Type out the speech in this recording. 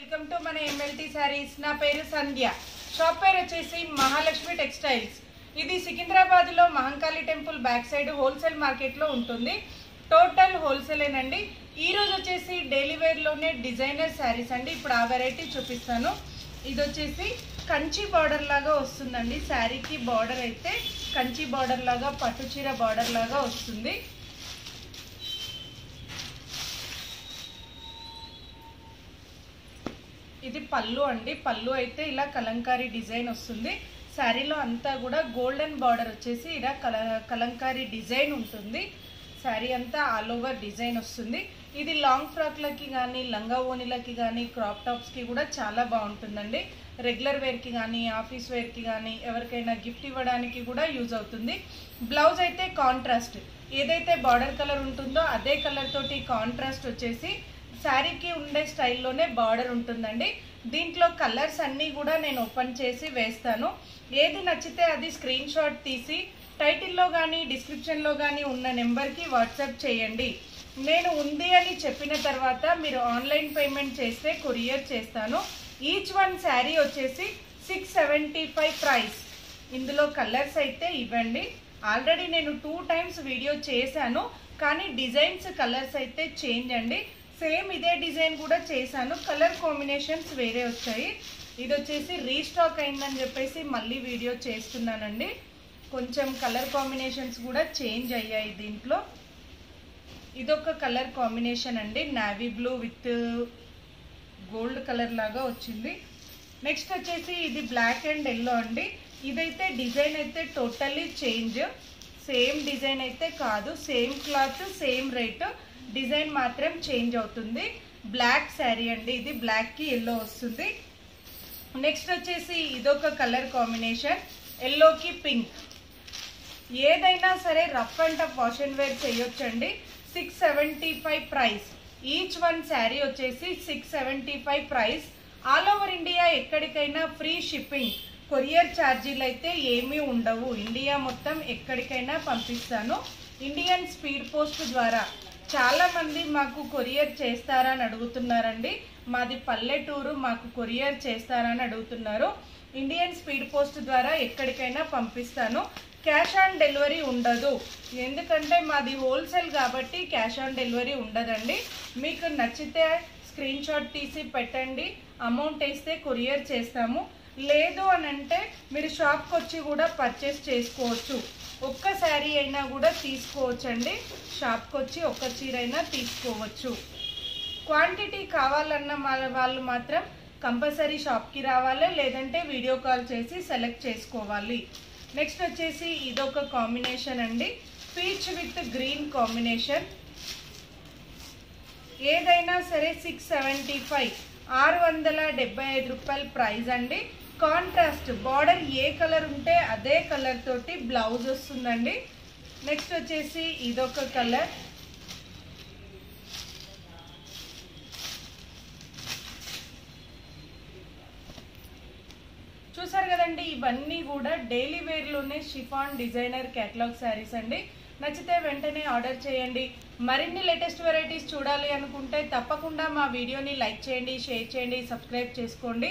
Welcome to మన MLT saris నా పేరు సంధ్య. షాప్ పేరు వచ్చేసి మహాలక్ష్మి టెక్స్టైల్స్. ఇది సికింద్రాబాద్లో Mahankali temple back side wholesale మార్కెట్లో ఉంటుంది. టోటల్ హోల్సేలేనండి. ఈ రోజు వచ్చేసి డైలీ డిజైనర్ శారీస్ అండి. ఇప్పుడు ఆ వెరైటీ చూపిస్తాను. ఇది వచ్చేసి కంచి బార్డర్ లాగా వస్తుందండి. శారీకి బార్డర్ అయితే కంచి బార్డర్ లాగా పట్టుచీర బార్డర్ లాగా వస్తుంది. ఇది పళ్ళు అండి. పళ్ళు అయితే ఇలా కలంకారీ డిజైన్ వస్తుంది. శారీలో అంతా కూడా గోల్డెన్ బార్డర్ వచ్చేసి ఇలా కల కలంకారీ డిజైన్ ఉంటుంది. శారీ అంతా ఆల్ ఓవర్ డిజైన్ వస్తుంది. ఇది లాంగ్ ఫ్రాక్లకి కానీ లంగా ఓణిలకి కానీ క్రాప్ టాప్స్కి కూడా చాలా బాగుంటుందండి. రెగ్యులర్ వేర్కి కానీ ఆఫీస్ వేర్కి కానీ ఎవరికైనా గిఫ్ట్ ఇవ్వడానికి కూడా యూజ్ అవుతుంది. బ్లౌజ్ అయితే కాంట్రాస్ట్. ఏదైతే బార్డర్ కలర్ ఉంటుందో అదే కలర్ తోటి కాంట్రాస్ట్ వచ్చేసి శారీకి ఉండే స్టైల్లోనే బార్డర్ ఉంటుందండి. దీంట్లో కలర్స్ అన్నీ కూడా నేను ఓపెన్ చేసి వేస్తాను. ఏది నచ్చితే అది స్క్రీన్ షాట్ తీసి టైటిల్లో కానీ డిస్క్రిప్షన్లో కానీ ఉన్న నెంబర్కి వాట్సాప్ చేయండి. నేను ఉంది అని చెప్పిన తర్వాత మీరు ఆన్లైన్ పేమెంట్ చేస్తే కొరియర్ చేస్తాను. ఈచ్ వన్ శారీ వచ్చేసి సిక్స్ సెవెంటీ ఫైవ్ ప్రైస్. ఇందులో కలర్స్ అయితే ఇవ్వండి. ఆల్రెడీ నేను టూ టైమ్స్ వీడియో చేశాను కానీ డిజైన్స్ కలర్స్ అయితే చేంజ్ అండి. సేమ్ ఇదే డిజైన్ కూడా చేశాను. కలర్ కాంబినేషన్స్ వేరే వచ్చాయి. ఇది వచ్చేసి రీస్టాక్ అయిందని చెప్పేసి మళ్ళీ వీడియో చేస్తున్నానండి. కొంచెం కలర్ కాంబినేషన్స్ కూడా చేంజ్ అయ్యాయి దీంట్లో. ఇదొక కలర్ కాంబినేషన్ అండి. Navy blue with gold colour లాగా వచ్చింది. నెక్స్ట్ వచ్చేసి ఇది బ్లాక్ అండ్ ఎల్లో అండి. ఇదైతే డిజైన్ అయితే టోటల్లీ చేంజ్. సేమ్ డిజైన్ అయితే కాదు same cloth same rate. Design మాత్రం చేంజ్ అవుతుంది. బ్లాక్ శారీ అండి ఇది బ్లాక్కి ఎల్లో వస్తుంది. నెక్స్ట్ వచ్చేసి ఇదొక కలర్ కాంబినేషన్ ఎల్లోకి పింక్ ఏదైనా సరే rough and tough wash and wear చేయొచ్చండి. Six seventy five price each one sari వచ్చేసి six seventy five price all over India ఎక్కడికైనా ఫ్రీ షిప్పింగ్ కొరియర్ ఛార్జీలు అయితే ఏమీ ఉండవు. ఇండియా మొత్తం ఎక్కడికైనా పంపిస్తాను. ఇండియన్ స్పీడ్ పోస్ట్ ద్వారా చాలామంది మాకు కొరియర్ చేస్తారా అని అడుగుతున్నారండి. మాది పల్లెటూరు మాకు కొరియర్ చేస్తారా అని అడుగుతున్నారు. ఇండియన్ స్పీడ్ పోస్ట్ ద్వారా ఎక్కడికైనా పంపిస్తాను. క్యాష్ ఆన్ డెలివరీ ఉండదు. ఎందుకంటే మాది హోల్సేల్ కాబట్టి క్యాష్ ఆన్ డెలివరీ ఉండదండి. మీకు నచ్చితే స్క్రీన్ షాట్ తీసి పెట్టండి. అమౌంట్ వేస్తే కొరియర్ చేస్తాము. లేదు అని అంటే మీరు షాప్కి వచ్చి కూడా పర్చేస్ చేసుకోవచ్చు. ఒక్క శారీ అయినా కూడా తీసుకోవచ్చండి. షాప్కి వచ్చి ఒక్క చీర అయినా తీసుకోవచ్చు. క్వాంటిటీ కావాలన్న వాళ్ళు మాత్రం కంపల్సరీ షాప్కి రావాలి లేదంటే వీడియో కాల్ చేసి సెలెక్ట్ చేసుకోవాలి. నెక్స్ట్ వచ్చేసి ఇదొక కాంబినేషన్ అండి. Peach with green combination. ఏదైనా సరే సిక్స్ సెవెంటీ ఫైవ్ ఆరు వందల డెబ్బై ఐదు రూపాయల ప్రైస్ అండి. కాంట్రాస్ట్ బార్డర్ ఏ కలర్ ఉంటే అదే కలర్ తోటి బ్లౌజ్ వస్తుందండి. నెక్స్ట్ వచ్చేసి ఇదొక కలర్ చూసారు కదండి ఇవన్నీ కూడా డైలీ వేర్లోనే షిఫాన్ డిజైనర్ కేటలాగ్ శారీస్ అండి. నచ్చితే వెంటనే ఆర్డర్ చేయండి. మరిన్ని లేటెస్ట్ వెరైటీస్ చూడాలి అనుకుంటే తప్పకుండా మా వీడియోని లైక్ చేయండి షేర్ చేయండి సబ్స్క్రైబ్ చేసుకోండి.